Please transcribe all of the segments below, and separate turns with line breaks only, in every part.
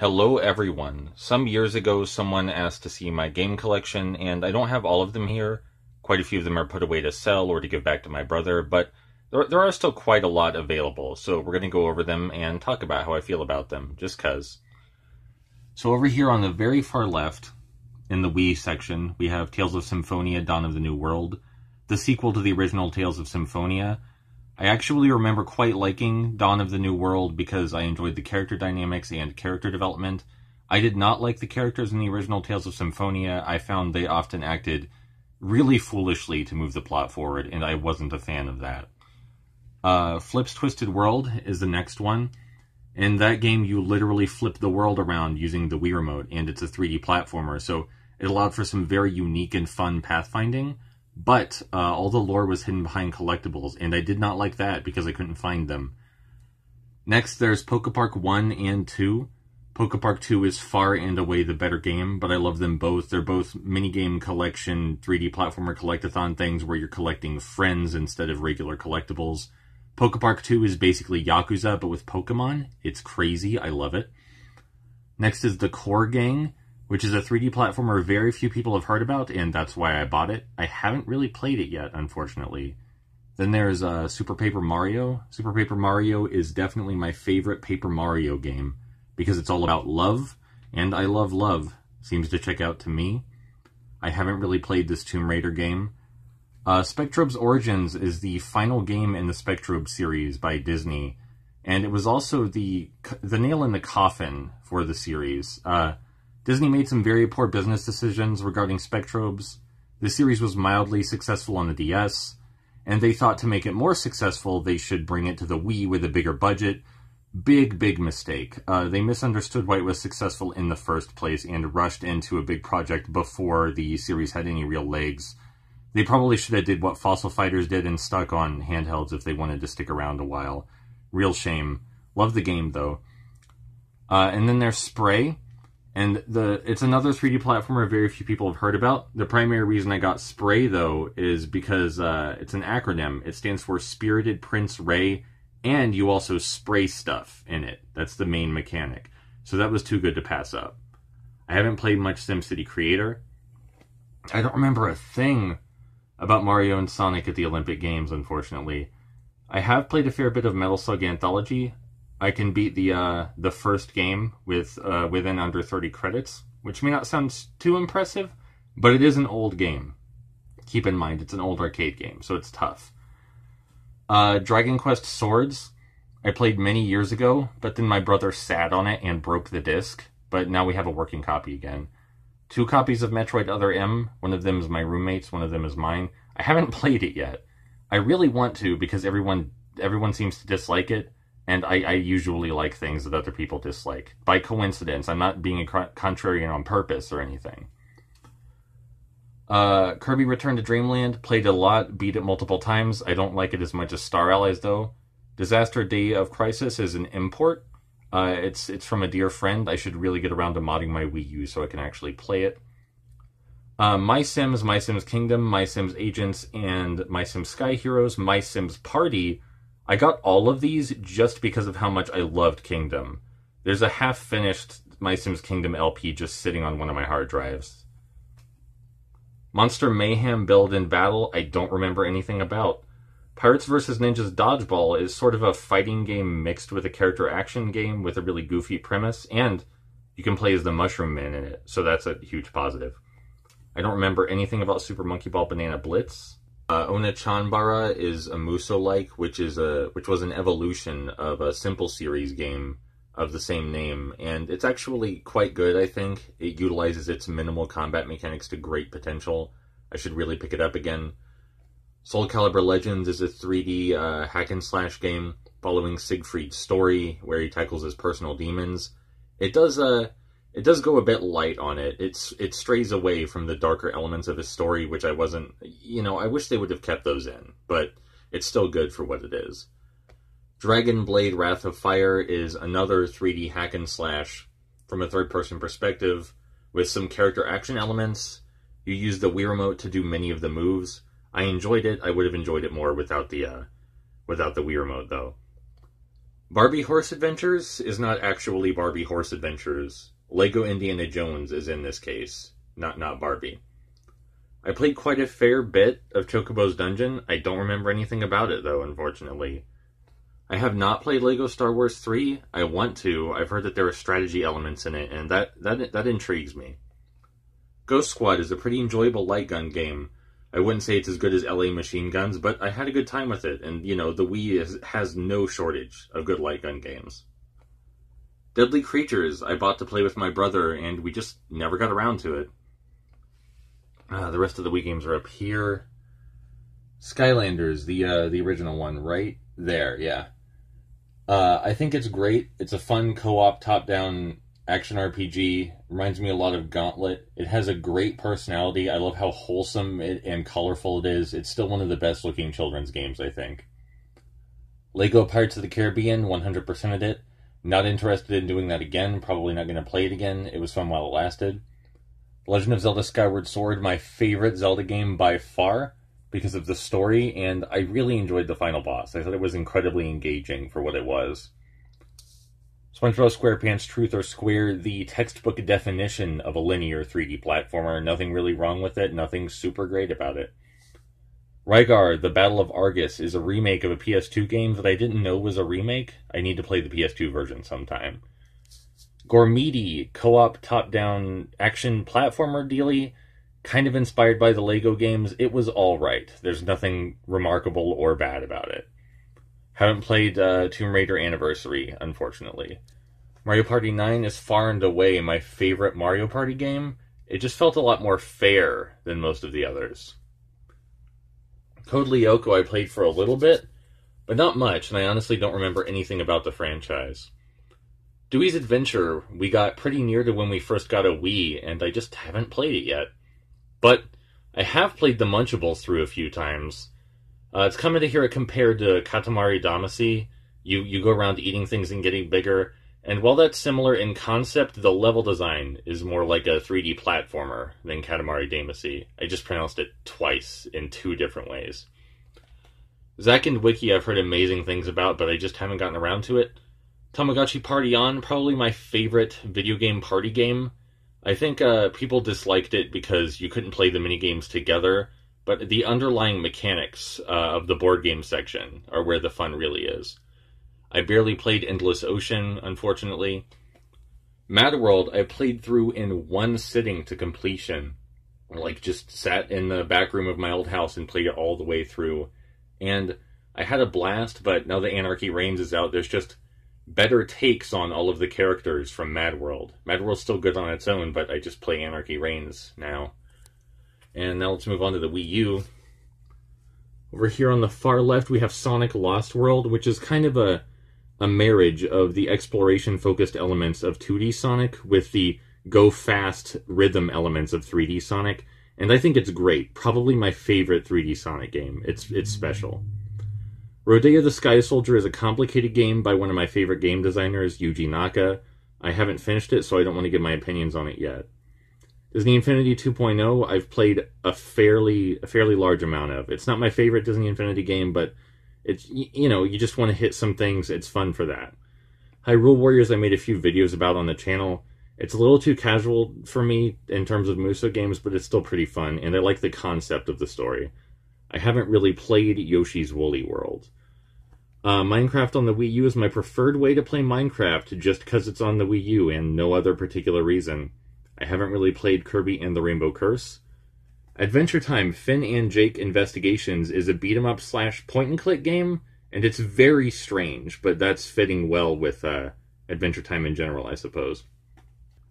Hello everyone. Some years ago someone asked to see my game collection and I don't have all of them here. Quite a few of them are put away to sell or to give back to my brother, but there, there are still quite a lot available, so we're going to go over them and talk about how I feel about them, just cuz. So over here on the very far left, in the Wii section, we have Tales of Symphonia Dawn of the New World, the sequel to the original Tales of Symphonia, I actually remember quite liking Dawn of the New World because I enjoyed the character dynamics and character development. I did not like the characters in the original Tales of Symphonia. I found they often acted really foolishly to move the plot forward, and I wasn't a fan of that. Uh, Flip's Twisted World is the next one. In that game, you literally flip the world around using the Wii Remote, and it's a 3D platformer, so it allowed for some very unique and fun pathfinding. But uh, all the lore was hidden behind collectibles, and I did not like that because I couldn't find them. Next, there's Pokepark 1 and 2. Pokepark 2 is far and away the better game, but I love them both. They're both minigame collection, 3D platformer collectathon things where you're collecting friends instead of regular collectibles. Pokepark 2 is basically Yakuza, but with Pokemon. It's crazy. I love it. Next is the Kore Gang which is a 3D platformer very few people have heard about, and that's why I bought it. I haven't really played it yet, unfortunately. Then there's uh, Super Paper Mario. Super Paper Mario is definitely my favorite Paper Mario game because it's all about love, and I love love. Seems to check out to me. I haven't really played this Tomb Raider game. Uh, Spectrobes Origins is the final game in the Spectrobe series by Disney, and it was also the the nail in the coffin for the series. Uh, Disney made some very poor business decisions regarding Spectrobes. The series was mildly successful on the DS, and they thought to make it more successful, they should bring it to the Wii with a bigger budget. Big, big mistake. Uh, they misunderstood why it was successful in the first place and rushed into a big project before the series had any real legs. They probably should have did what Fossil Fighters did and stuck on handhelds if they wanted to stick around a while. Real shame. Love the game though. Uh, and then there's Spray. And the it's another 3D platformer very few people have heard about. The primary reason I got Spray though is because uh, it's an acronym. It stands for Spirited Prince Ray, and you also spray stuff in it. That's the main mechanic. So that was too good to pass up. I haven't played much SimCity Creator. I don't remember a thing about Mario and Sonic at the Olympic Games, unfortunately. I have played a fair bit of Metal Slug Anthology. I can beat the uh, the first game with uh, within under 30 credits, which may not sound too impressive, but it is an old game. Keep in mind, it's an old arcade game, so it's tough. Uh, Dragon Quest Swords, I played many years ago, but then my brother sat on it and broke the disc, but now we have a working copy again. Two copies of Metroid Other M, one of them is my roommate's, one of them is mine. I haven't played it yet. I really want to because everyone everyone seems to dislike it and I, I, usually like things that other people dislike by coincidence. I'm not being a contrarian on purpose or anything. Uh, Kirby Return to Dreamland played a lot, beat it multiple times. I don't like it as much as Star Allies though. Disaster Day of Crisis is an import. Uh, it's it's from a dear friend. I should really get around to modding my Wii U so I can actually play it. Uh, my Sims, My Sims Kingdom, My Sims Agents, and My Sims Sky Heroes, My Sims Party I got all of these just because of how much I loved Kingdom. There's a half finished My Sims Kingdom LP just sitting on one of my hard drives. Monster Mayhem Build in Battle, I don't remember anything about. Pirates vs. Ninjas Dodgeball is sort of a fighting game mixed with a character action game with a really goofy premise, and you can play as the Mushroom Man in it, so that's a huge positive. I don't remember anything about Super Monkey Ball Banana Blitz. Uh, Onechanbara is a Musou-like, which is a which was an evolution of a simple series game of the same name, and it's actually quite good. I think it utilizes its minimal combat mechanics to great potential. I should really pick it up again. Soul Calibur Legends is a 3D uh, hack and slash game following Siegfried's story, where he tackles his personal demons. It does uh, it does go a bit light on it. It's it strays away from the darker elements of his story, which I wasn't. You know, I wish they would have kept those in, but it's still good for what it is. Dragon Blade Wrath of Fire is another 3D hack and slash from a third person perspective with some character action elements. You use the Wii remote to do many of the moves. I enjoyed it. I would have enjoyed it more without the uh, without the Wii remote though. Barbie Horse Adventures is not actually Barbie Horse Adventures. Lego Indiana Jones is in this case, not not Barbie. I played quite a fair bit of Chocobo's Dungeon. I don't remember anything about it though, unfortunately. I have not played Lego Star Wars 3. I want to. I've heard that there are strategy elements in it, and that that that intrigues me. Ghost Squad is a pretty enjoyable light gun game. I wouldn't say it's as good as LA Machine Guns, but I had a good time with it, and you know, the Wii is, has no shortage of good light gun games. Deadly Creatures I bought to play with my brother, and we just never got around to it. Uh, the rest of the Wii games are up here. Skylanders, the uh, the original one, right there, yeah. Uh, I think it's great. It's a fun co-op top-down action RPG. Reminds me a lot of Gauntlet. It has a great personality. I love how wholesome it, and colorful it is. It's still one of the best-looking children's games, I think. Lego Pirates of the Caribbean, 100% of it. Not interested in doing that again. Probably not going to play it again. It was fun while it lasted. Legend of Zelda Skyward Sword, my favorite Zelda game by far because of the story, and I really enjoyed the final boss. I thought it was incredibly engaging for what it was. SpongeBob SquarePants Truth or Square, the textbook definition of a linear 3D platformer. Nothing really wrong with it, nothing super great about it. Rygar, The Battle of Argus, is a remake of a PS2 game that I didn't know was a remake. I need to play the PS2 version sometime. Gormiti co-op top-down action platformer dealy, kind of inspired by the Lego games. It was all right. There's nothing remarkable or bad about it. Haven't played uh, Tomb Raider Anniversary, unfortunately. Mario Party 9 is far and away my favorite Mario Party game. It just felt a lot more fair than most of the others. Code Lyoko I played for a little bit, but not much, and I honestly don't remember anything about the franchise. Dewey's Adventure, we got pretty near to when we first got a Wii, and I just haven't played it yet. But I have played the Munchables through a few times. Uh, it's coming to hear it compared to Katamari Damacy. You you go around eating things and getting bigger, and while that's similar in concept, the level design is more like a 3D platformer than Katamari Damacy. I just pronounced it twice in two different ways. Zack and Wiki I've heard amazing things about, but I just haven't gotten around to it. Tamagotchi Party On, probably my favorite video game party game. I think uh, people disliked it because you couldn't play the mini games together, but the underlying mechanics uh, of the board game section are where the fun really is. I barely played Endless Ocean, unfortunately. Mad World, I played through in one sitting to completion. Like, just sat in the back room of my old house and played it all the way through. And I had a blast, but now that Anarchy Reigns is out, there's just better takes on all of the characters from Mad World. Mad World's still good on its own, but I just play Anarchy Reigns now. And now let's move on to the Wii U. Over here on the far left, we have Sonic Lost World, which is kind of a a marriage of the exploration focused elements of 2D Sonic with the go fast rhythm elements of 3D Sonic. And I think it's great. Probably my favorite 3D Sonic game. It's it's special. Rodea the Sky Soldier is a complicated game by one of my favorite game designers, Yuji Naka. I haven't finished it, so I don't want to give my opinions on it yet. Disney Infinity 2.0, I've played a fairly a fairly large amount of. It's not my favorite Disney Infinity game, but it's you know you just want to hit some things. It's fun for that. Hyrule Warriors, I made a few videos about on the channel. It's a little too casual for me in terms of Musou games, but it's still pretty fun, and I like the concept of the story. I haven't really played Yoshi's Woolly World. Uh, Minecraft on the Wii U is my preferred way to play Minecraft just because it's on the Wii U and no other particular reason. I haven't really played Kirby and the Rainbow Curse. Adventure Time Finn and Jake Investigations is a beat 'em up slash point and click game, and it's very strange, but that's fitting well with uh, Adventure Time in general, I suppose.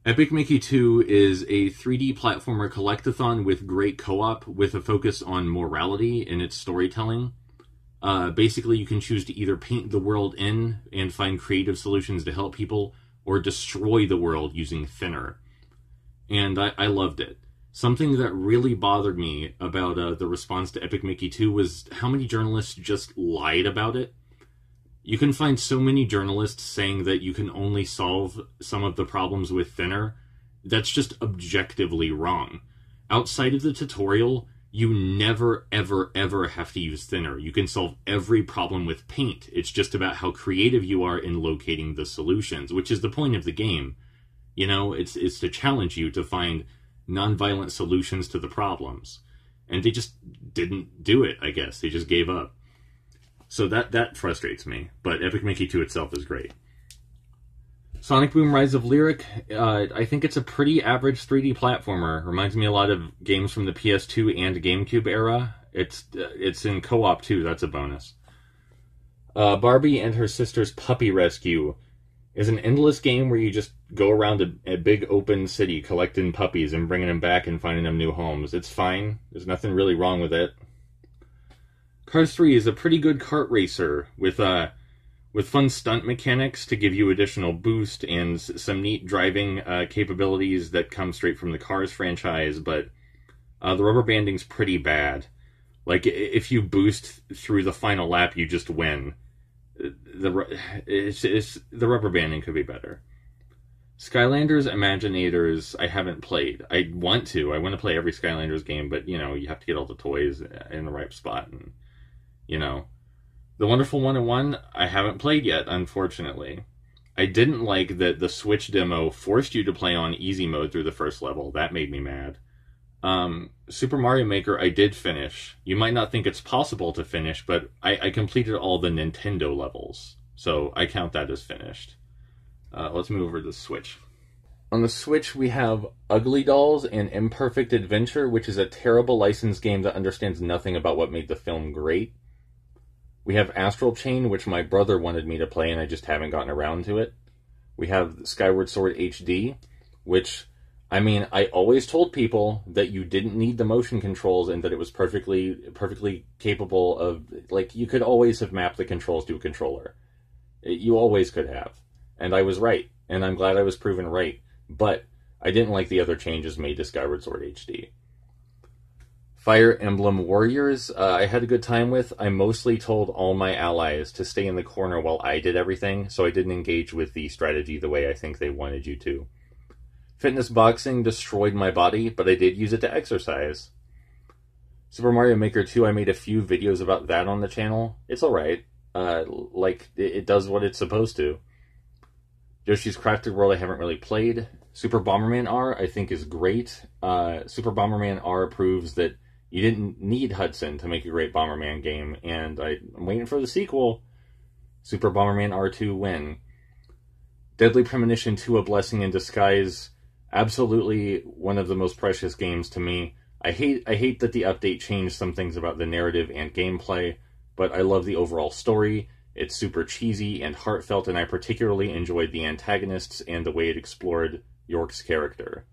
Epic Mickey 2 is a 3D platformer collectathon with great co op with a focus on morality in its storytelling. Uh, basically, you can choose to either paint the world in and find creative solutions to help people, or destroy the world using thinner. And I, I loved it. Something that really bothered me about uh, the response to Epic Mickey 2 was how many journalists just lied about it. You can find so many journalists saying that you can only solve some of the problems with thinner. That's just objectively wrong. Outside of the tutorial,
you never, ever, ever have to use thinner. You can solve every problem with paint. It's just about how creative you are in locating the solutions, which is the point of the game. You know, it's it's to challenge you to find nonviolent solutions to the problems. And they just didn't do it, I guess. They just gave up. So that that frustrates me. But Epic Mickey 2 itself is great. Sonic Boom Rise of Lyric, uh, I think it's a pretty average 3D platformer. Reminds me a lot of games from the PS2 and GameCube era. It's uh, it's in co-op too. That's a bonus. Uh, Barbie and her sister's Puppy Rescue is an endless game where you just go around a, a, big open city collecting puppies and bringing them back and finding them new homes. It's fine. There's nothing really wrong with it. Cars 3 is a pretty good kart racer with uh, with fun stunt mechanics to give you additional boost and some neat driving uh, capabilities that come straight from the Cars franchise, but uh, the rubber banding's pretty bad. Like if you boost through the final lap, you just win. The it's, it's, the rubber banding could be better. Skylanders Imaginators, I haven't played. I want to. I want to play every Skylanders game, but you know you have to get all the toys in the right spot, and you know the Wonderful 101, I haven't played yet, unfortunately. I didn't like that the Switch demo forced you to play on easy mode through the first level. That made me mad. Um, Super Mario Maker, I did finish. You might not think it's possible to finish, but I, I completed all the Nintendo levels. So I count that as finished. Uh, let's move over to the Switch. On the Switch, we have Ugly Dolls and Imperfect Adventure, which is a terrible licensed game that understands nothing about what made the film great. We have Astral Chain, which my brother wanted me to play, and I just haven't gotten around to it. We have Skyward Sword HD, which, I mean, I always told people that you didn't need the motion controls and that it was perfectly, perfectly capable of, like, you could always have mapped the controls to a controller. You always could have. And I was right, and I'm glad I was proven right. But I didn't like the other changes made to Skyward Sword HD. Fire Emblem Warriors, uh, I had a good time with. I mostly told all my allies to stay in the corner while I did everything, so I didn't engage with the strategy the way I think they wanted you to. Fitness boxing destroyed my body, but I did use it to exercise. Super Mario Maker 2, I made a few videos about that on the channel. It's alright. Uh, like, it, it does what it's supposed to. Yoshi's Crafted World, I haven't really played. Super Bomberman R, I think, is great. Uh, Super Bomberman R proves that you didn't need Hudson to make a great Bomberman game, and I, am waiting for the sequel. Super Bomberman R2 win. Deadly Premonition 2 A Blessing in Disguise. Absolutely one of the most precious games to me. I hate I hate that the update changed some things about the narrative and gameplay, but I love the overall story. It's super cheesy and heartfelt, and I particularly enjoyed the antagonists and the way it explored York's character.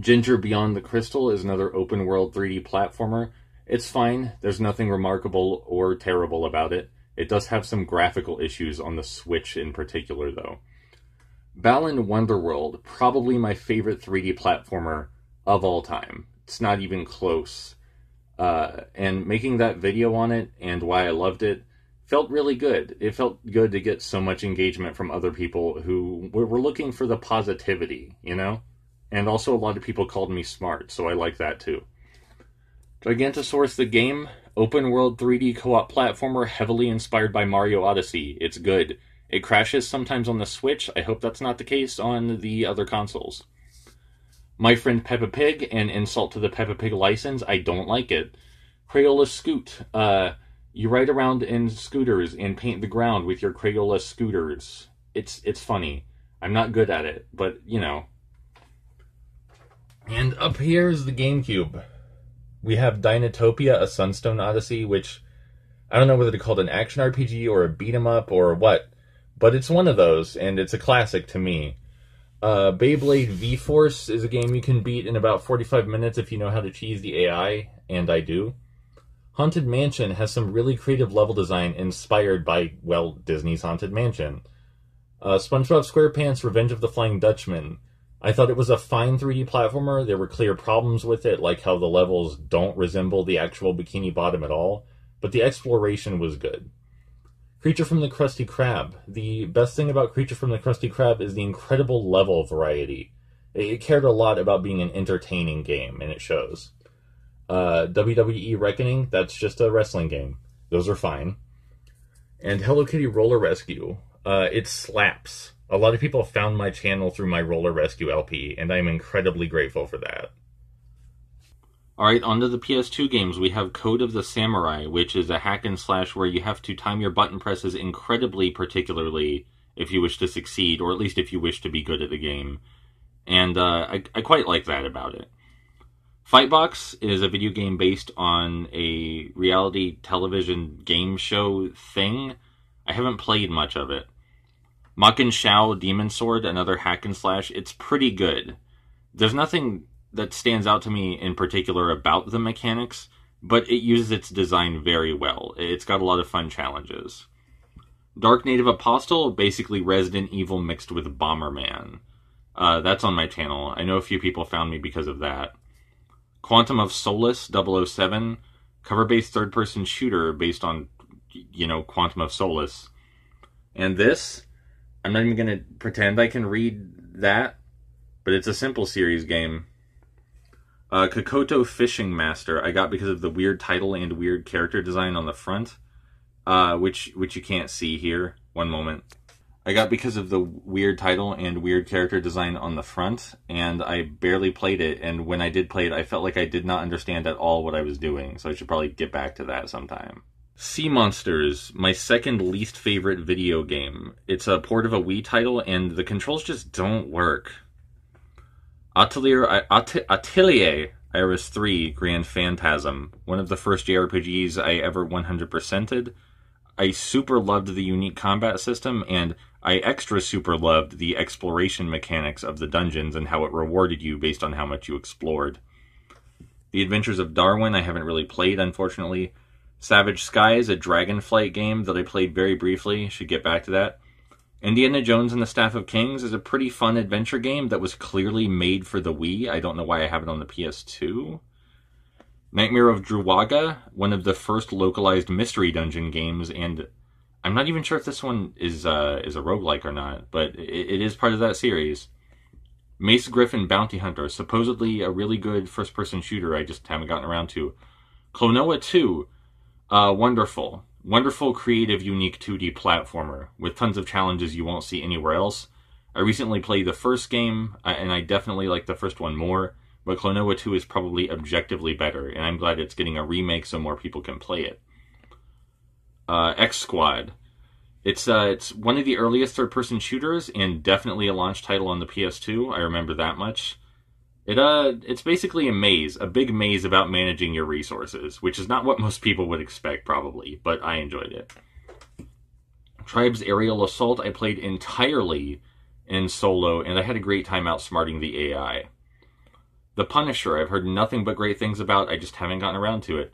Ginger Beyond the Crystal is another open world 3D platformer. It's fine, there's nothing remarkable or terrible about it. It does have some graphical issues on the Switch in particular, though. Balan Wonderworld, probably my favorite 3D platformer of all time. It's not even close. Uh, and making that video on it and why I loved it felt really good. It felt good to get so much engagement from other people who were looking for the positivity, you know? And also, a lot of people called me smart, so I like that too. Gigantosaurus the game, open world 3D co op platformer heavily inspired by Mario Odyssey. It's good. It crashes sometimes on the Switch. I hope that's not the case on the other consoles. My friend Peppa Pig, an insult to the Peppa Pig license. I don't like it. Crayola Scoot. Uh, you ride around in scooters and paint the ground with your Crayola scooters. It's it's funny. I'm not good at it, but you know, and up here is the GameCube. We have Dinotopia, a Sunstone Odyssey, which I don't know whether to call it an action RPG or a beat 'em up or what, but it's one of those, and it's a classic to me. Uh, Beyblade V Force is a game you can beat in about 45 minutes if you know how to cheese the AI, and I do. Haunted Mansion has some really creative level design inspired by, well, Disney's Haunted Mansion. Uh, SpongeBob SquarePants Revenge of the Flying Dutchman I thought it was a fine 3D platformer. There were clear problems with it, like how the levels don't resemble the actual Bikini Bottom at all, but the exploration was good. Creature from the Krusty Krab. The best thing about Creature from the Krusty Krab is the incredible level variety. It cared a lot about being an entertaining game, and it shows. Uh, WWE Reckoning, that's just a wrestling game. Those are fine. And Hello Kitty Roller Rescue, uh, it slaps. A lot of people found my channel through my Roller Rescue LP, and I'm incredibly grateful for that.
Alright, onto the PS2 games. We have Code of the Samurai, which is a hack and slash where you have to time your button presses incredibly particularly if you wish to succeed, or at least if you wish to be good at the game. And uh, I, I quite like that about it. Fightbox is a video game based on a reality television game show thing. I haven't played much of it. Maken Shao Demon Sword, another hack and slash, it's pretty good. There's nothing that stands out to me in particular about the mechanics, but it uses its design very well. It's got a lot of fun challenges. Dark Native Apostle, basically Resident Evil mixed with Bomberman. Uh, that's on my channel. I know a few people found me because of that. Quantum of Solace 007, cover based third person shooter based on, you know, Quantum of Solace. And this, I'm not even going to pretend I can read that, but it's a simple series game. Uh, Kokoto Fishing Master, I got because of the weird title and weird character design on the front, uh, which which you can't see here. One moment. I got because of the weird title and weird character design on the front, and I barely played it. And when I did play it, I felt like I did not understand at all what I was doing. So I should probably get back to that sometime. Sea Monsters, my second least favorite video game. It's a port of a Wii title, and the controls just don't work. Atelier, At- Atelier Iris 3 Grand Phantasm, one of the first JRPGs I ever 100%ed. I super loved the unique combat system, and I extra super loved the exploration mechanics of the dungeons and how it rewarded you based on how much you explored. The Adventures of Darwin, I haven't really played, unfortunately. Savage Sky is a Dragonflight game that I played very briefly, should get back to that. Indiana Jones and the Staff of Kings is a pretty fun adventure game that was clearly made for the Wii. I don't know why I have it on the PS2. Nightmare of Druaga, one of the first localized mystery dungeon games, and I'm not even sure if this one is uh, is a roguelike or not, but it, it is part of that series. Mace Griffin Bounty Hunter, supposedly a really good first person shooter, I just haven't gotten around to. Klonoa 2, uh, wonderful. Wonderful, creative, unique 2D platformer with tons of challenges you won't see anywhere else. I recently played the first game, uh, and I definitely like the first one more, but Klonoa 2 is probably objectively better, and I'm glad it's getting a remake so more people can play it uh, X Squad. It's uh, it's one of the earliest third-person shooters, and definitely a launch title on the PS2. I remember that much. It uh, it's basically a maze, a big maze about managing your resources, which is not what most people would expect, probably, but I enjoyed it. Tribes Aerial Assault I played entirely in solo, and I had a great time outsmarting the AI. The Punisher I've heard nothing but great things about. I just haven't gotten around to it.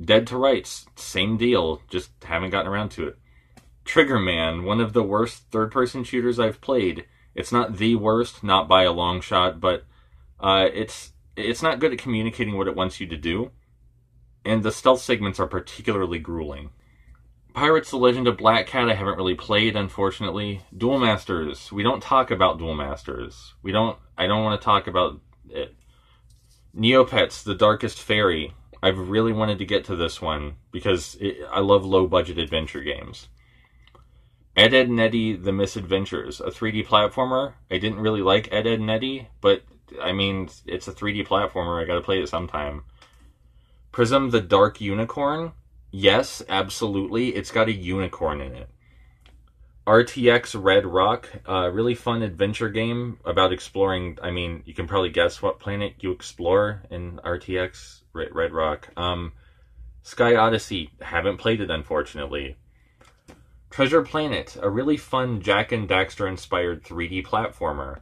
Dead to Rights, same deal, just haven't gotten around to it. Triggerman, one of the worst third person shooters I've played. It's not the worst, not by a long shot, but uh, it's it's not good at communicating what it wants you to do, and the stealth segments are particularly grueling. Pirates: The Legend of Black Cat I haven't really played, unfortunately. Duel Masters, we don't talk about Duel Masters. We don't. I don't want to talk about it. Neopets: The Darkest Fairy. I've really wanted to get to this one because it, I love low budget adventure games. Ed Ed Eddy The Misadventures, a 3D platformer. I didn't really like Ed Ed Eddy, but I mean, it's a 3D platformer. I gotta play it sometime. Prism the Dark Unicorn. Yes, absolutely. It's got a unicorn in it. RTX Red Rock, a really fun adventure game about exploring. I mean, you can probably guess what planet you explore in RTX Red Rock. Um, Sky Odyssey, haven't played it unfortunately. Treasure Planet, a really fun Jak and Daxter inspired 3D platformer.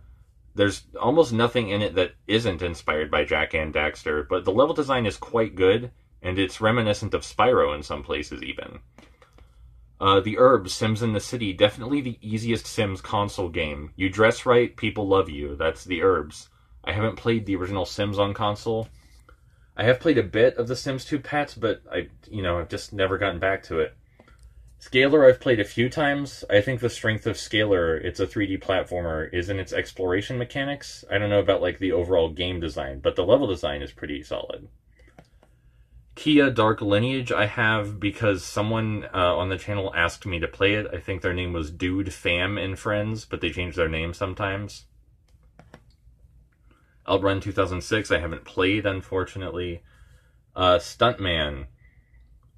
There's almost nothing in it that isn't inspired by Jak and Daxter, but the level design is quite good, and it's reminiscent of Spyro in some places even. Uh, the Urbz, Sims in the City, definitely the easiest Sims console game. You dress right, people love you. That's the Urbz. I haven't played the original Sims on console. I have played a bit of The Sims 2 Pets, but I, you know, I've just never gotten back to it. Scaler I've played a few times. I think the strength of Scaler, it's a 3D platformer, is in its exploration mechanics. I don't know about like the overall game design, but the level design is pretty solid. Kya Dark Lineage I have because someone uh, on the channel asked me to play it. I think their name was Dude Fam and Friends, but they change their name sometimes. Outrun 2006 I haven't played, unfortunately. Uh, Stuntman.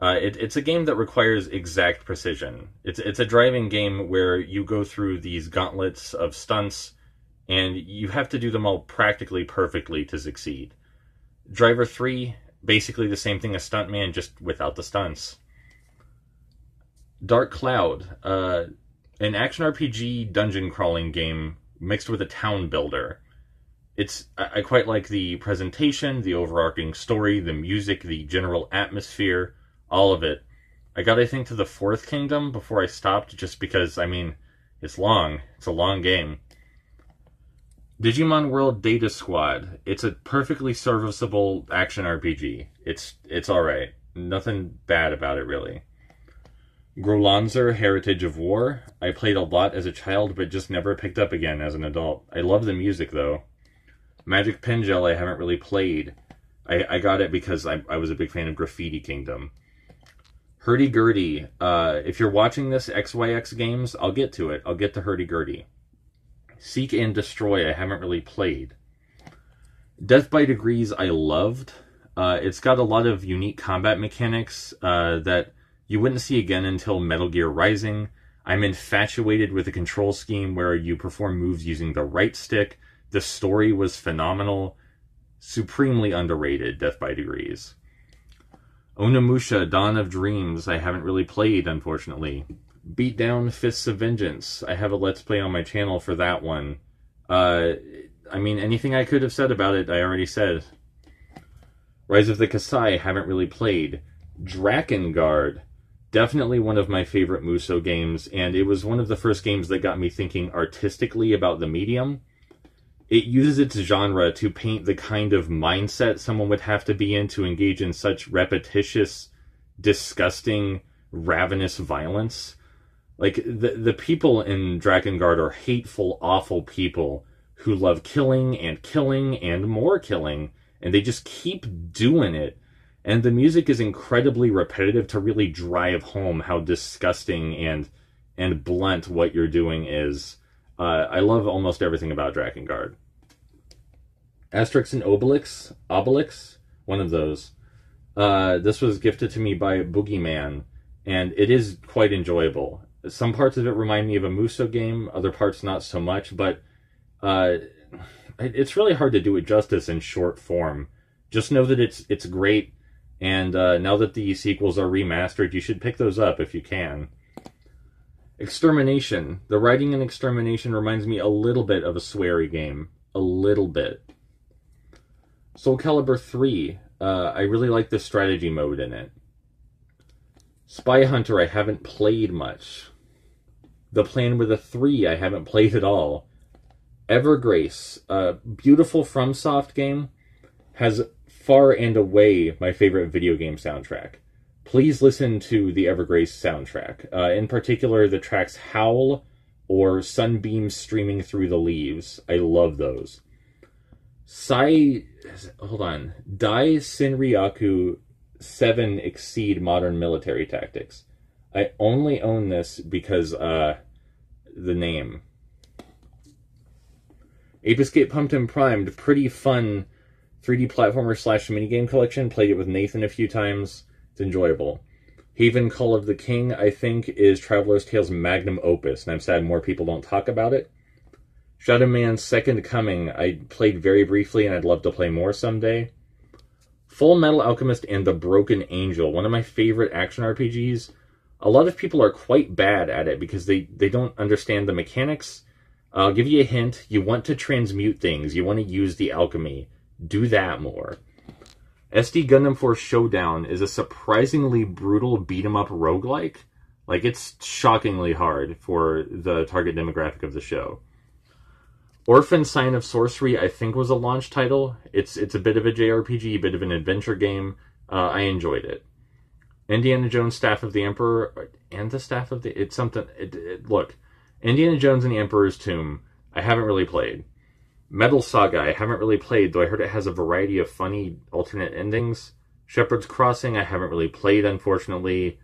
Uh, it, it's a game that requires exact precision. It's it's a driving game where you go through these gauntlets of stunts, and you have to do them all practically perfectly to succeed. Driver 3 basically the same thing as Stuntman, just without the stunts. Dark Cloud, uh, an action RPG dungeon crawling game mixed with a town builder. It's I, I quite like the presentation, the overarching story, the music, the general atmosphere, all of it. I got I think to the fourth kingdom before I stopped, just because I mean it's long. It's a long game. Digimon World Data Squad. It's a perfectly serviceable action RPG. It's it's all right. Nothing bad about it really. Growlanzer Heritage of War. I played a lot as a child, but just never picked up again as an adult. I love the music though. Magic Pengel I haven't really played. I, I got it because I, I was a big fan of Graffiti Kingdom. Hurdy Gurdy. Uh, if you're watching this XYX games, I'll get to it. I'll get to Hurdy Gurdy. Seek and Destroy, I haven't really played. Death by Degrees, I loved. Uh, it's got a lot of unique combat mechanics uh, that you wouldn't see again until Metal Gear Rising. I'm infatuated with the control scheme where you perform moves using the right stick. The story was phenomenal. Supremely underrated, Death by Degrees. Onimusha Dawn of Dreams, I haven't really played, unfortunately. Beat Down Fists of Vengeance. I have a Let's Play on my channel for that one. Uh, I mean, anything I could have said about it, I already said. Rise of the Kasai, haven't really played. Drakengard, definitely one of my favorite Musou games, and it was one of the first games that got me thinking artistically about the medium. It uses its genre to paint the kind of mindset someone would have to be in to engage in such repetitious, disgusting, ravenous violence like the the people in Drakengard are hateful, awful people who love killing and killing and more killing, and they just keep doing it. And the music is incredibly repetitive to really drive home how disgusting and and blunt what you're doing is. Uh, I love almost everything about Drakengard. Asterix and Obelix, Obelix, one of those. Uh, this was gifted to me by Boogeyman, and it is quite enjoyable. Some parts of it remind me of a Musou game, other parts not so much, but uh, it's really hard to do it justice in short form. Just know that it's it's great, and uh, now that the sequels are remastered, you should pick those up if you can. Extermination. The writing in Extermination reminds me a little bit of a sweary game. A little bit. Soul Calibur 3. Uh, I really like the strategy mode in it. Spy Hunter, I haven't played much. The Plan with a 3, I haven't played at all. Evergrace, a beautiful FromSoft game, has far and away my favorite video game soundtrack. Please listen to the Evergrace soundtrack. Uh, in particular, the tracks Howl or Sunbeams Streaming Through the Leaves. I love those. Sai, hold on. Dai Senryaku 7 Exceed Modern Military Tactics. I only own this because uh, the name. Ape Escape Pumped and Primed, pretty fun 3D platformer slash minigame collection. Played it with Nathan a few times. It's enjoyable. Haven Call of the King, I think, is Traveler's Tales magnum opus, and I'm sad more people don't talk about it. Shadow Man's Second Coming, I played very briefly, and I'd love to play more someday. Full Metal Alchemist and The Broken Angel, one of my favorite action RPGs a lot of people are quite bad at it because they, they don't understand the mechanics. I'll give you a hint. You want to transmute things. You want to use the alchemy. Do that more. SD Gundam Force Showdown is a surprisingly brutal beat 'em up roguelike. Like it's shockingly hard for the target demographic of the show. Orphen Scion of Sorcery, I think, was a launch title. It's it's a bit of a JRPG, a bit of an adventure game. Uh, I enjoyed it. Indiana Jones, Staff of the Emperor, and the Staff of the. It's something. It, it, look, Indiana Jones and the Emperor's Tomb. I haven't really played. Metal Saga. I haven't really played, though. I heard it has a variety of funny alternate endings. Shepherd's Crossing, I haven't really played, unfortunately.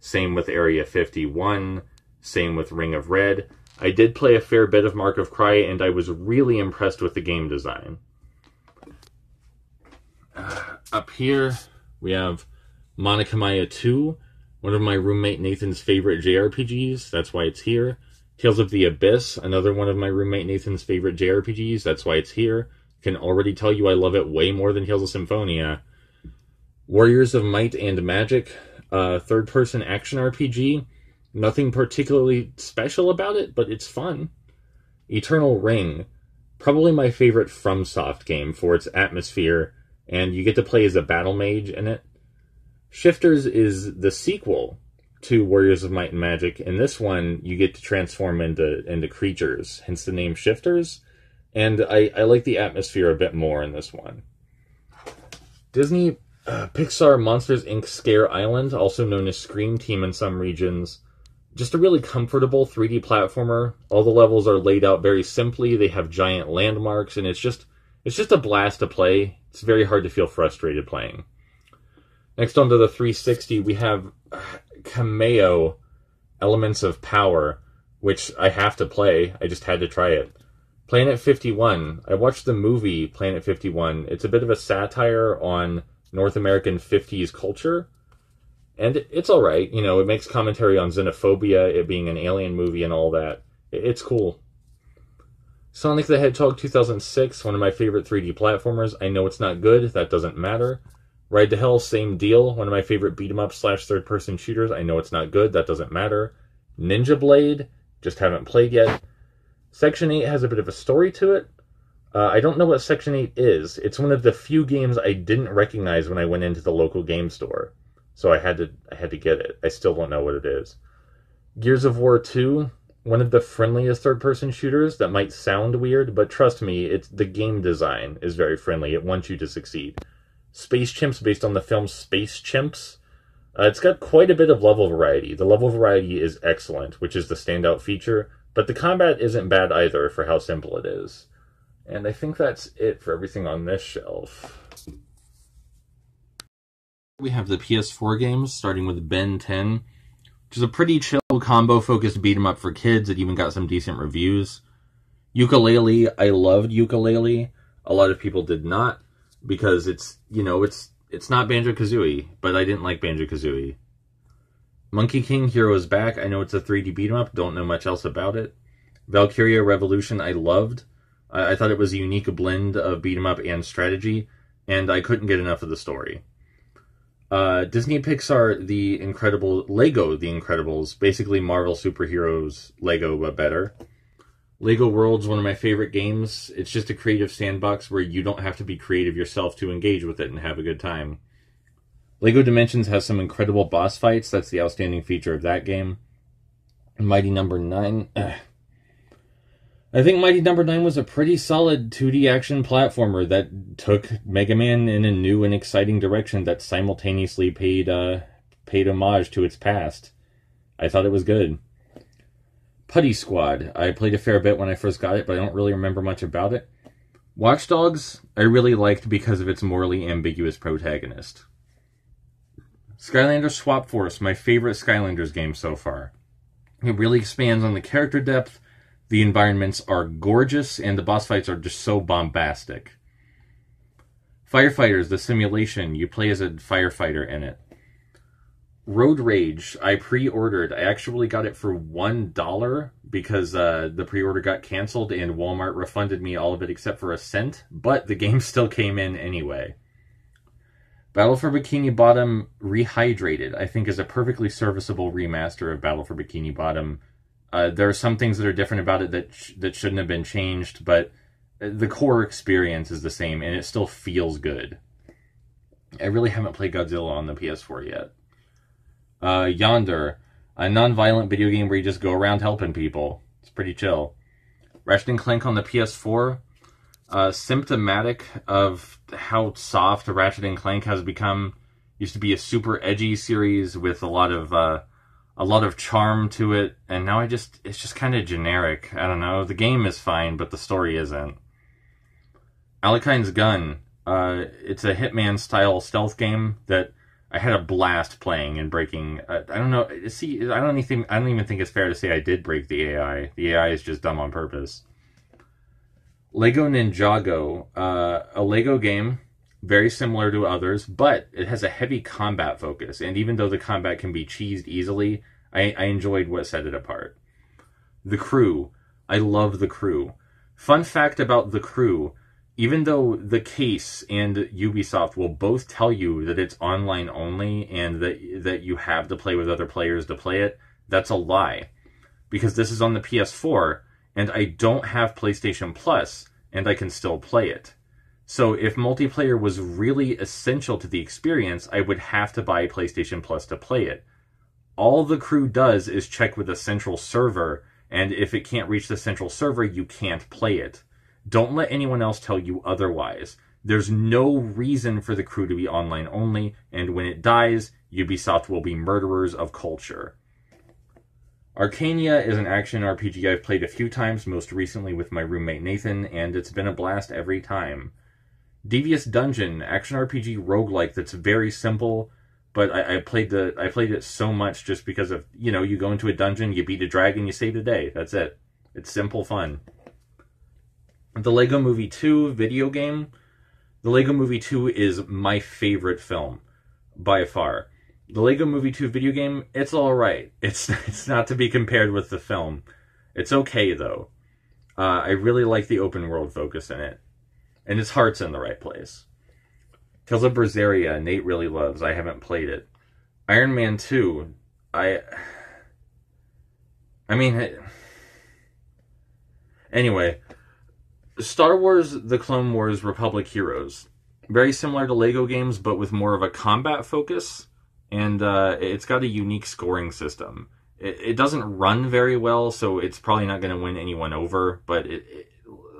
Same with Area 51. Same with Ring of Red. I did play a fair bit of Mark of Kri, and I was really impressed with the game design. Uh, up here, we have Monica Maya 2, one of my roommate Nathan's favorite JRPGs. That's why it's here. Tales of the Abyss, another one of my roommate Nathan's favorite JRPGs. That's why it's here. Can already tell you I love it way more than Tales of Symphonia. Warriors of Might and Magic, uh, third person action RPG. Nothing particularly special about it, but it's fun. Eternal Ring, probably my favorite FromSoft game for its atmosphere, and you get to play as a battle mage in it. Shifters is the sequel to Warriors of Might and Magic. In this one, you get to transform into into creatures, hence the name Shifters. And I, I like the atmosphere a bit more in this one. Disney uh, Pixar Monsters Inc. Scare Island, also known as Scream Team in some regions. Just a really comfortable 3D platformer. All the levels are laid out very simply. They have giant landmarks, and it's just it's just a blast to play. It's very hard to feel frustrated playing. Next onto the 360, we have uh, Kameo Elements of Power, which I have to play. I just had to try it. Planet 51. I watched the movie Planet 51. It's a bit of a satire on North American 50s culture. And it's all right. You know, it makes commentary on xenophobia, it being an alien movie and all that. It's cool. Sonic the Hedgehog 2006, one of my favorite 3D platformers. I know it's not good. That doesn't matter. Ride to Hell, same deal. One of my favorite beat 'em up slash third person shooters. I know it's not good. That doesn't matter. Ninja Blade, just haven't played yet. Section 8 has a bit of a story to it. Uh, I don't know what Section 8 is. It's one of the few games I didn't recognize when I went into the local game store. So I had to I had to get it. I still don't know what it is. Gears of War 2, one of the friendliest third person shooters that might sound weird, but trust me, it's the game design is very friendly. It wants you to succeed. Space Chimps based on the film Space Chimps. Uh, it's got quite a bit of level variety. The level variety is excellent, which is the standout feature, but the combat isn't bad either for how simple it is. And I think that's it for everything on this shelf. We have the PS4 games, starting with Ben 10, which is a pretty chill combo focused beat 'em up for kids. It even got some decent reviews. Yooka-Laylee, I loved Yooka-Laylee. A lot of people did not because it's you know it's it's not Banjo Kazooie, but I didn't like Banjo Kazooie. Monkey King Heroes back. I know it's a 3D beat 'em up. Don't know much else about it. Valkyria Revolution I loved. I, I thought it was a unique blend of beat 'em up and strategy, and I couldn't get enough of the story. Uh, Disney Pixar The Incredible Lego The Incredibles, basically Marvel superheroes Lego but better. Lego World's one of my favorite games. It's just a creative sandbox where you don't have to be creative yourself to engage with it and have a good time. Lego Dimensions has some incredible boss fights. That's the outstanding feature of that game. Mighty Number no. 9. Ugh. I think Mighty Number no. 9 was a pretty solid 2D action platformer that took Mega Man in a new and exciting direction that simultaneously paid uh, paid homage to its past. I thought it was good. Putty Squad. I played a fair bit when I first got it, but I don't really remember much about it. Watch Dogs, I really liked because of its morally ambiguous protagonist. Skylanders Swap Force, my favorite Skylanders game so far. It really expands on the character depth, the environments are gorgeous, and the boss fights are just so bombastic. Firefighters, the simulation, you play as a firefighter in it. Road Rage, I pre-ordered. I actually got it for one dollar because uh, the pre-order got canceled and Walmart refunded me all of it except for a cent. But the game still came in anyway. Battle for Bikini Bottom Rehydrated, I think, is a perfectly serviceable remaster of Battle for Bikini Bottom. Uh, there are some things that are different about it that sh- that shouldn't have been changed, but the core experience is the same and it still feels good. I really haven't played Godzilla on the PS4 yet uh, Yonder, a non-violent video game where you just go around helping people. It's pretty chill. Ratchet and Clank on the PS4, uh, symptomatic of how soft Ratchet and Clank has become. Used to be a super edgy series with a lot of uh, a lot of charm to it, and now I just it's just kind of generic. I don't know. The game is fine, but the story isn't. Alekhine's Gun, Uh, it's a Hitman style stealth game that I had a blast playing and breaking. Uh, I don't know. See, I don't even I don't even think it's fair to say I did break the AI. The AI is just dumb on purpose. Lego Ninjago, uh, a Lego game, very similar to others, but it has a heavy combat focus. And even though the combat can be cheesed easily, I, I enjoyed what set it apart. The Crew, I love The Crew. Fun fact about The Crew even though the case and Ubisoft will both tell you that it's online only and that that you have to play with other players to play it, that's a lie. Because this is on the PS4 and I don't have PlayStation Plus and I can still play it. So if multiplayer was really essential to the experience, I would have to buy PlayStation Plus to play it. All the crew does is check with the central server and if it can't reach the central server, you can't play it don't let anyone else tell you otherwise. There's no reason for the crew to be online only, and when it dies, Ubisoft will be murderers of culture. Arcania is an action RPG I've played a few times, most recently with my roommate Nathan, and it's been a blast every time. Devious Dungeon, action RPG roguelike that's very simple, but I, I, played the I played it so much just because of you know, you go into a dungeon, you beat a dragon, you save the day. That's it. It's simple fun the Lego Movie 2 video game, the Lego Movie 2 is my favorite film by far. The Lego Movie 2 video game, it's all right. It's it's not to be compared with the film. It's okay though. Uh, I really like the open world focus in it, and his heart's in the right place. Tales of Berseria, Nate really loves. I haven't played it. Iron Man 2, I. I mean, anyway, Star Wars The Clone Wars Republic Heroes. Very similar to Lego games, but with more of a combat focus. And uh, it's got a unique scoring system. It, it, doesn't run very well, so it's probably not going to win anyone over, but it,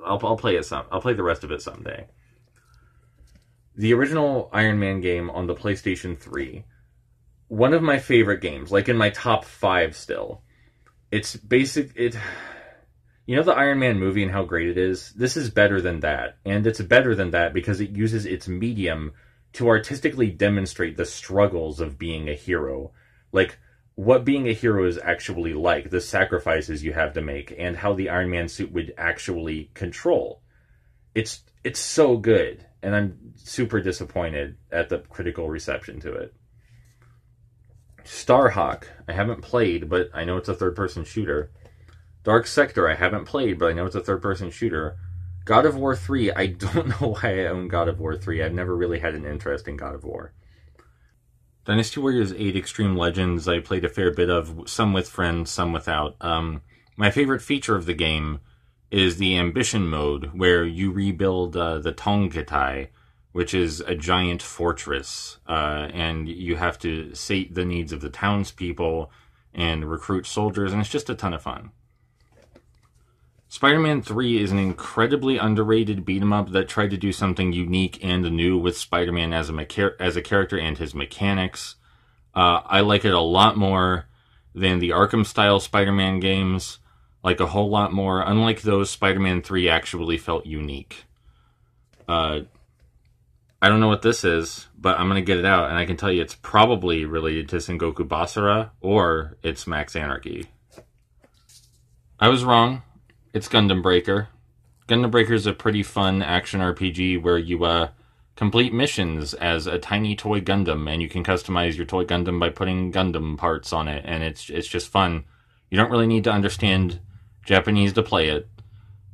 I'll, I'll play it some. I'll play the rest of it someday. The original Iron Man game on the PlayStation 3. One of my favorite games, like in my top five still. It's basic. It you know the Iron Man movie and how great it is? This is better than that. And it's better than that because it uses its medium to artistically demonstrate the struggles of being a hero. Like, what being a hero is actually like, the sacrifices you have to make, and how the Iron Man suit would actually control. It's it's so good, and I'm super disappointed at the critical reception to it. Starhawk, I haven't played, but I know it's a third person shooter. Dark Sector, I haven't played, but I know it's a third person shooter. God of War 3, I don't know why I own God of War 3. I've never really had an interest in God of War. Dynasty Warriors 8 Extreme Legends, I played a fair bit of, some with friends, some without. Um, my favorite feature of the game is the ambition mode, where you rebuild uh, the Tongquetai, which is a giant fortress, uh, and you have to sate the needs of the townspeople and recruit soldiers, and it's just a ton of fun. Spider Man 3 is an incredibly underrated beat 'em up that tried to do something unique and new with Spider Man as, a as a character and his mechanics. Uh, I like it a lot more than the Arkham style Spider Man games, like a whole lot more. Unlike those, Spider Man 3 actually felt unique. Uh, I don't know what this is, but I'm going to get it out, and I can tell you it's probably related to Sengoku Basara or it's Max Anarchy. I was wrong. It's Gundam Breaker. Gundam Breaker is a pretty fun action RPG where you uh, complete missions as a tiny toy Gundam, and you can customize your toy Gundam by putting Gundam parts on it, and it's it's just fun. You don't really need to understand Japanese to play it.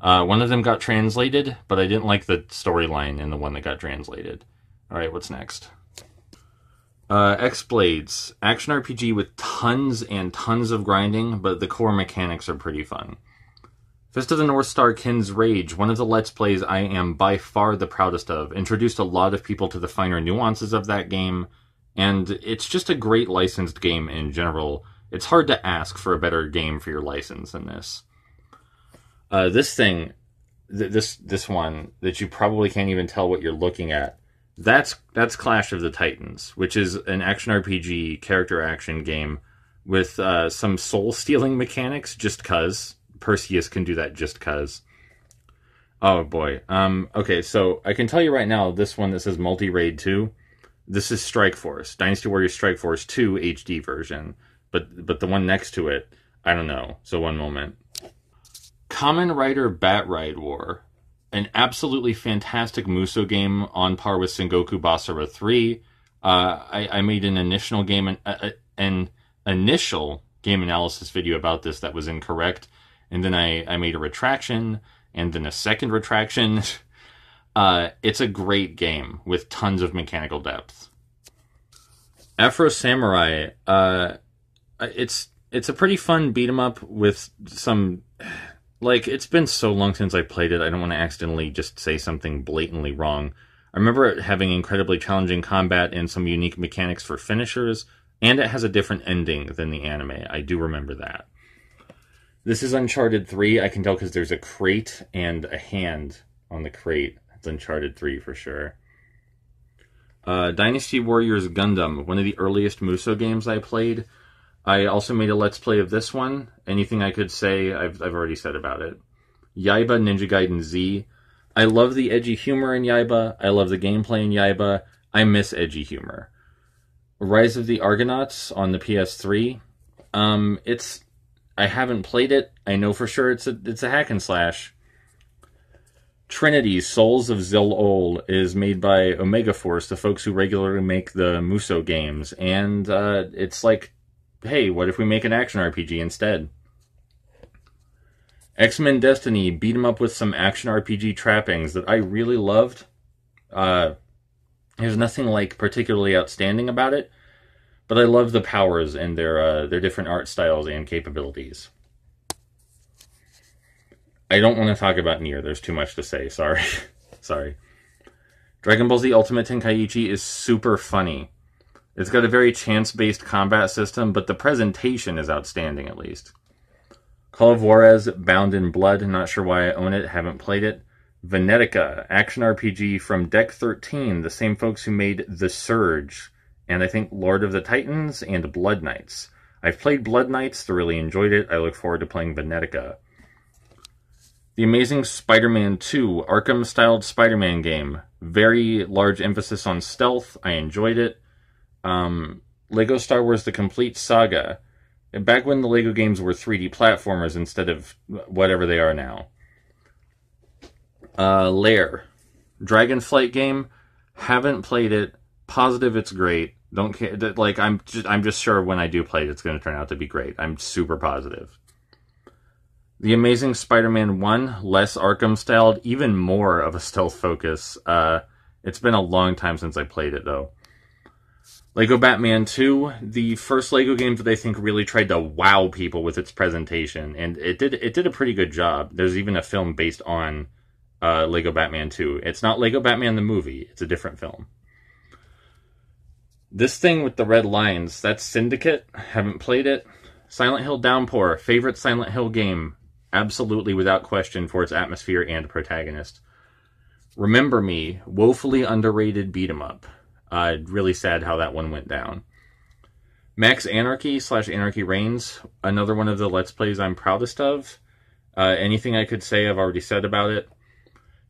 Uh, one of them got translated, but I didn't like the storyline in the one that got translated. All right, what's next? Uh, X Blades, action RPG with tons and tons of grinding, but the core mechanics are pretty fun. Fist of the North Star Ken's Rage, one of the Let's Plays I am by far the proudest of, introduced a lot of people to the finer nuances of that game, and it's just a great licensed game in general. It's hard to ask for a better game for your license than this. Uh, this thing, th- this this one that you probably can't even tell what you're looking at. That's that's Clash of the Titans, which is an action RPG character action game with uh, some soul stealing mechanics, just cause Perseus can do that just cause. Oh boy. Um. Okay. So I can tell you right now, this one that says multi raid two, this is Strike Force, Dynasty Warriors Strike Force two HD version. But but the one next to it, I don't know. So one moment. Kamen Rider Battride War, an absolutely fantastic Musou game on par with Sengoku Basara three. Uh, I, I made an initial game uh, uh, an initial game analysis video about this that was incorrect, and then I I made a retraction and then a second retraction. Uh, it's a great game with tons of mechanical depth. Afro Samurai, uh, it's it's a pretty fun beat 'em up with some like it's been so long since I played it. I don't want to accidentally just say something blatantly wrong. I remember it having incredibly challenging combat and some unique mechanics for finishers, and it has a different ending than the anime. I do remember that. This is Uncharted 3. I can tell because there's a crate and a hand on the crate. It's Uncharted 3 for sure. Uh, Dynasty Warriors Gundam, one of the earliest Musou games I played. I also made a Let's Play of this one. Anything I could say, I've, I've already said about it. Yaiba Ninja Gaiden Z. I love the edgy humor in Yaiba. I love the gameplay in Yaiba. I miss edgy humor. Rise of the Argonauts on the PS3. Um, it's I haven't played it. I know for sure it's a it's a hack and slash. Trinity Souls of Zill O'll is made by Omega Force, the folks who regularly make the Musou games, and uh, it's like, hey, what if we make an action RPG instead? X Men Destiny beat 'em up with some action RPG trappings that I really loved. Uh, there's nothing like particularly outstanding about it, but I love the powers and their uh, their different art styles and capabilities. I don't want to talk about Nier. There's too much to say. Sorry, sorry. Dragon Ball Z Ultimate Tenkaichi is super funny. It's got a very chance-based combat system, but the presentation is outstanding at least. Call of Juarez Bound in Blood. Not sure why I own it. Haven't played it. Venetica action RPG from Deck 13, the same folks who made The Surge and I think Lord of the Titans and Blood Knights. I've played Blood Knights, thoroughly enjoyed it. I look forward to playing Venetica. The Amazing Spider Man 2 Arkham styled Spider Man game. Very large emphasis on stealth. I enjoyed it. Um, Lego Star Wars The Complete Saga. Back when the Lego games were 3D platformers instead of whatever they are now. Uh, Lair. Dragonflight game. Haven't played it. Positive it's great. Don't care. Like I'm just I'm just sure when I do play it, it's going to turn out to be great. I'm super positive. The Amazing Spider-Man One, less Arkham styled, even more of a stealth focus. Uh, it's been a long time since I played it though. Lego Batman 2, the first Lego game that I think really tried to wow people with its presentation, and it did it did a pretty good job. There's even a film based on uh, Lego Batman 2. It's not Lego Batman the movie; it's a different film. This thing with the red lines, that's Syndicate. Haven't played it. Silent Hill Downpour, favorite Silent Hill game. Absolutely without question for its atmosphere and protagonist. Remember Me, woefully underrated beat 'em up. Uh, really sad how that one went down. Max Anarchy slash Anarchy Reigns, another one of the Let's Plays I'm proudest of. Uh, anything I could say, I've already said about it.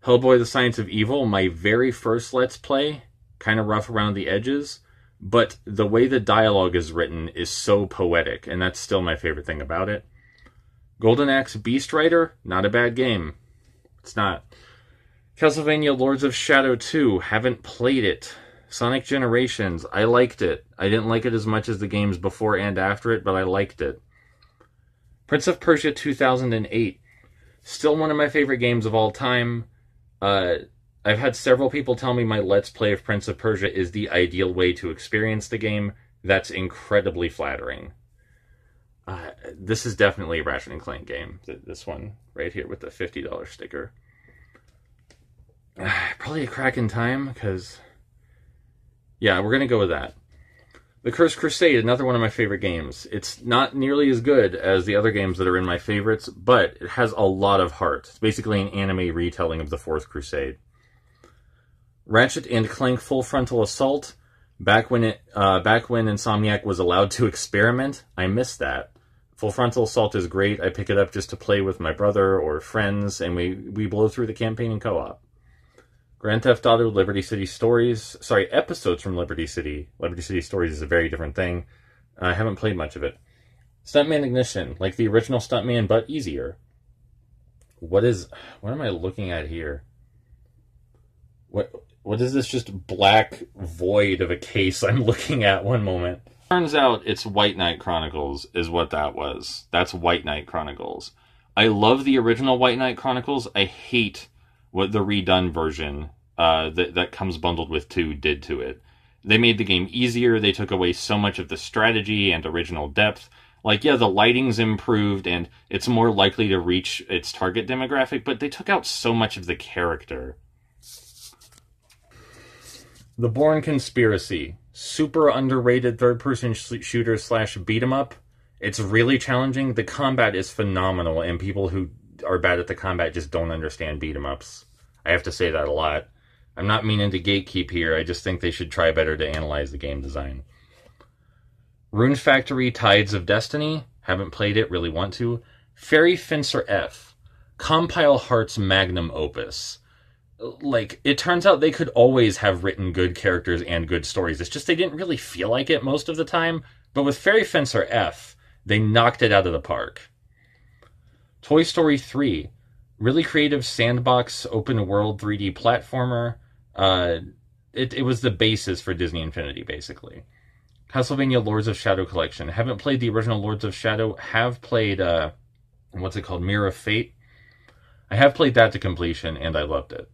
Hellboy the Science of Evil, my very first Let's Play, kind of rough around the edges but the way the dialogue is written is so poetic, and that's still my favorite thing about it. Golden Axe Beast Rider, not a bad game. It's not. Castlevania Lords of Shadow 2, haven't played it. Sonic Generations, I liked it. I didn't like it as much as the games before and after it, but I liked it. Prince of Persia 2008, still one of my favorite games of all time. Uh, I've had several people tell me my Let's Play of Prince of Persia is the ideal way to experience the game. That's incredibly flattering. Uh, this is definitely a Ratchet and Clank game. This one right here with the fifty dollars sticker. Uh, probably a crack in time because, yeah, we're gonna go with that. The Cursed Crusade, another one of my favorite games. It's not nearly as good as the other games that are in my favorites, but it has a lot of heart. It's basically an anime retelling of the Fourth Crusade. Ratchet and Clank Full Frontal Assault. Back when it, uh, back when Insomniac was allowed to experiment, I missed that. Full Frontal Assault is great. I pick it up just to play with my brother or friends, and we, we blow through the campaign in co op. Grand Theft Auto Liberty City Stories, sorry, episodes from Liberty City. Liberty City Stories is a very different thing. I haven't played much of it. Stuntman Ignition, like the original Stuntman, but easier. What is, what am I looking at here? What, what is this just black void of a case I'm looking at one moment? Turns out it's White Knight Chronicles is what that was. That's White Knight Chronicles. I love the original White Knight Chronicles. I hate what the redone version uh, that that comes bundled with two did to it. They made the game easier. They took away so much of the strategy and original depth. Like, yeah, the lighting's improved and it's more likely to reach its target demographic, but they took out so much of the character. The Bourne Conspiracy, super underrated third-person sh- shooter slash beat 'em up. It's really challenging. The combat is phenomenal, and people who are bad at the combat just don't understand beat 'em ups. I have to say that a lot. I'm not meaning to gatekeep here. I just think they should try better to analyze the game design. Rune Factory Tides of Destiny. Haven't played it, really want to. Fairy Fencer F. Compile Heart's magnum opus. Like, it turns out they could always have written good characters and good stories. It's just they didn't really feel like it most of the time. But with Fairy Fencer F, they knocked it out of the park. Toy Story 3. Really creative sandbox, open world 3D platformer. Uh, it, it was the basis for Disney Infinity, basically. Castlevania Lords of Shadow Collection. Haven't played the original Lords of Shadow. Have played, uh, what's it called? Mirror of Fate. I have played that to completion, and I loved it.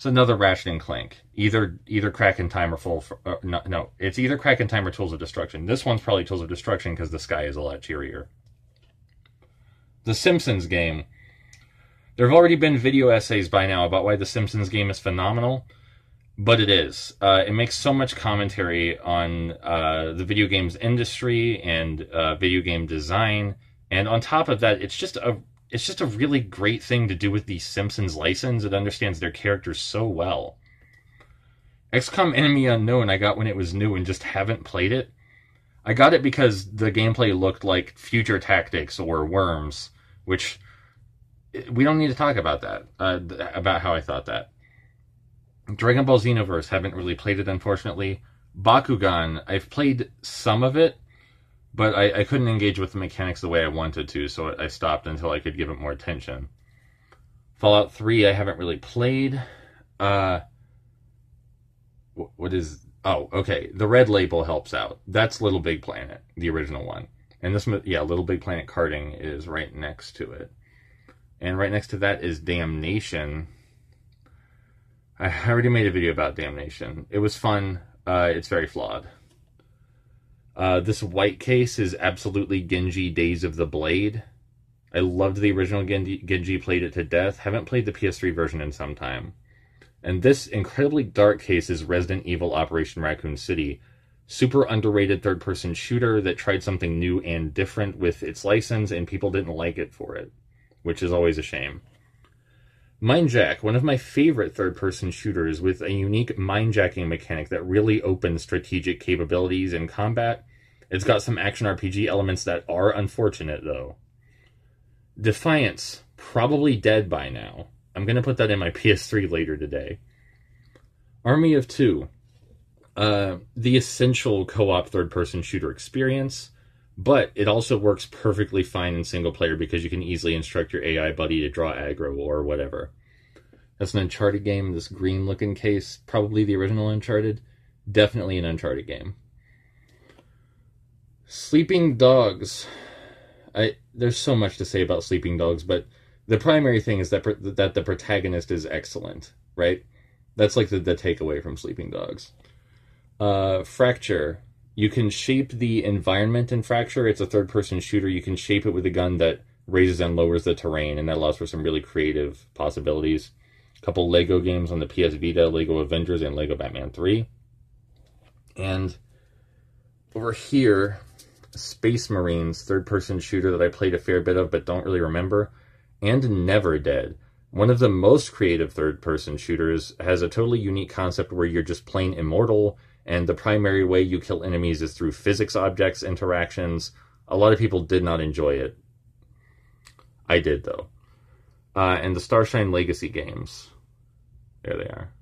It's another Ratchet and Clank. Either either Crack in Time or Full. For, uh, no, no, it's either Crack in Time or Tools of Destruction. This one's probably Tools of Destruction because the sky is a lot cheerier. The Simpsons game. There have already been video essays by now about why the Simpsons game is phenomenal but it is. Uh, it makes so much commentary on uh, the video games industry and uh, video game design, and on top of that, it's just a it's just a really great thing to do with the Simpsons license. It understands their characters so well. XCOM Enemy Unknown, I got when it was new and just haven't played it. I got it because the gameplay looked like Future Tactics or Worms, which we don't need to talk about that uh, about how I thought that. Dragon Ball Xenoverse, haven't really played it, unfortunately. Bakugan, I've played some of it, but I, I couldn't engage with the mechanics the way I wanted to, so I stopped until I could give it more attention. Fallout 3, I haven't really played. Uh, what is. Oh, okay. The red label helps out. That's Little Big Planet, the original one. And this, yeah, Little Big Planet karting is right next to it. And right next to that is Damnation, I already made a video about Damnation. It was fun. Uh, it's very flawed. Uh, this white case is absolutely Genji Days of the Blade. I loved the original Genji, Genji, played it to death. Haven't played the PS3 version in some time. And this incredibly dark case is Resident Evil Operation Raccoon City. Super underrated third person shooter that tried something new and different with its license, and people didn't like it for it, which is always a shame. Mindjack, one of my favorite third person shooters with a unique mindjacking mechanic that really opens strategic capabilities in combat. It's got some action RPG elements that are unfortunate, though. Defiance, probably dead by now. I'm going to put that in my PS3 later today. Army of Two, uh, the essential co op third person shooter experience, but it also works perfectly fine in single player because you can easily instruct your AI buddy to draw aggro or whatever. That's an Uncharted game. This green looking case, probably the original Uncharted. Definitely an Uncharted game. Sleeping Dogs. I there's so much to say about Sleeping Dogs, but the primary thing is that that the protagonist is excellent, right? That's like the, the takeaway from Sleeping Dogs. Uh, Fracture. You can shape the environment in Fracture. It's a third person shooter. You can shape it with a gun that raises and lowers the terrain, and that allows for some really creative possibilities a couple Lego games on the PS Vita, Lego Avengers and Lego Batman 3. And over here, Space Marines, third person shooter that I played a fair bit of but don't really remember, and Never Dead. One of the most creative third person shooters has a totally unique concept where you're just plain immortal, and the primary way you kill enemies is through physics objects interactions.
A lot of people did not enjoy it. I did though. Uh, and the Starshine Legacy games. There they are.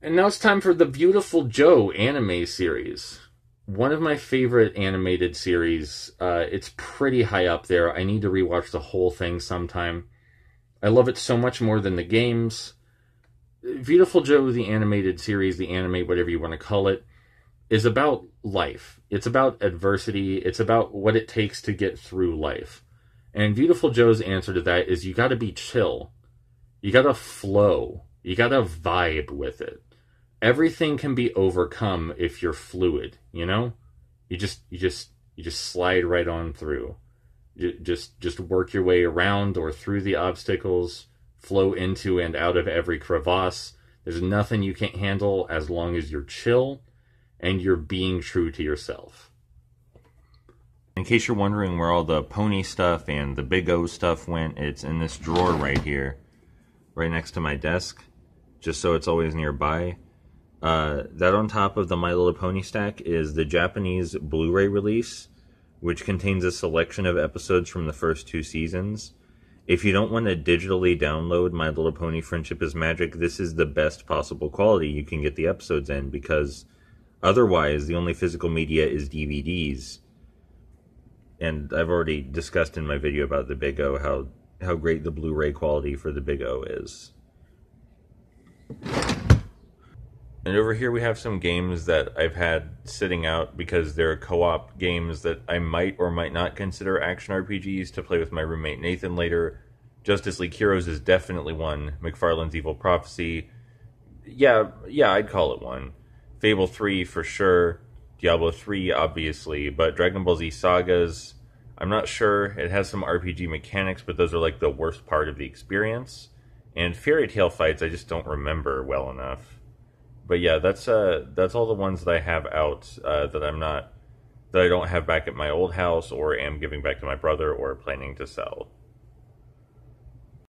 And now it's time for the Viewtiful Joe anime series. One of my favorite animated series. Uh, it's pretty high up there. I need to rewatch the whole thing sometime. I love it so much more than the games. Viewtiful Joe, the animated series, the anime, whatever you want to call it, is about life. It's about adversity. It's about what it takes to get through life. And Viewtiful Joe's answer to that is you got to be chill. You got to flow. You got to vibe with it. Everything can be overcome if you're fluid, you know? You just you just you just slide right on through. You just just work your way around or through the obstacles, flow into and out of every crevasse. There's nothing you can't handle as long as you're chill and you're being true to yourself.
In case you're wondering where all the pony stuff and the Big O stuff went, it's in this drawer right here, right next to my desk, just so it's always nearby. Uh, that on top of the My Little Pony stack is the Japanese Blu ray release, which contains a selection of episodes from the first two seasons. If you don't want to digitally download My Little Pony Friendship is Magic, this is the best possible quality you can get the episodes in because otherwise, the only physical media is DVDs. And I've already discussed in my video about the Big O how, how great the Blu ray quality for the Big O is. And over here we have some games that I've had sitting out because they're co-op games that I might or might not consider action RPGs to play with my roommate Nathan later. Justice League Heroes is definitely one. McFarlane's Evil Prophecy, yeah, yeah, I'd call it one. Fable 3 for sure. Diablo 3 obviously, but Dragon Ball Z Sagas, I'm not sure. It has some RPG mechanics, but those are like the worst part of the experience. And Fairy Tail fights I just don't remember well enough but yeah, that's uh that's all the ones that I have out uh, that I'm not that I don't have back at my old house or am giving back to my brother or planning to sell.